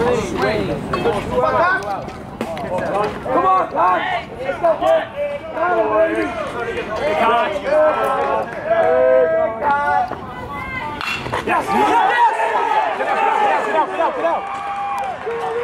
Come on, lads! Let's go, kid! Come on, baby! Yes! Yes! Get out, get out, get out, get out!